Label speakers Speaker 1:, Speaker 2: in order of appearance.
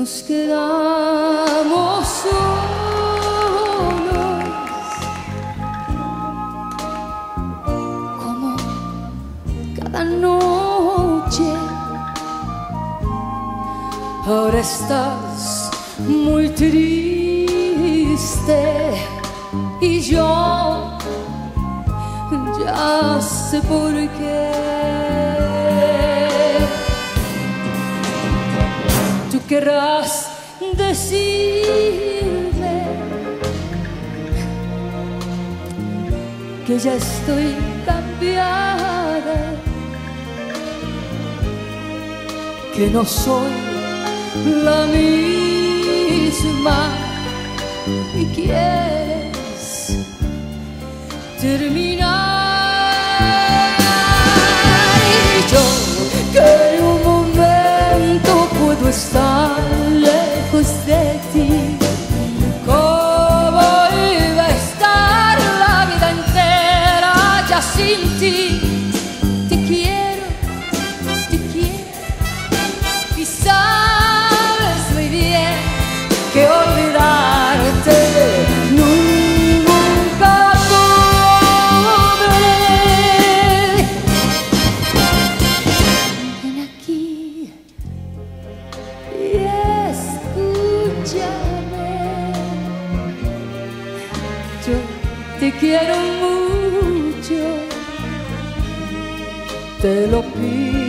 Speaker 1: nos quedamos solos como cada noche. Ahora estás muy triste y yo ya sé por qué. Querrás decirme que ya estoy cambiada, que no soy la misma y quieres terminar. Te quiero mucho, te lo pido.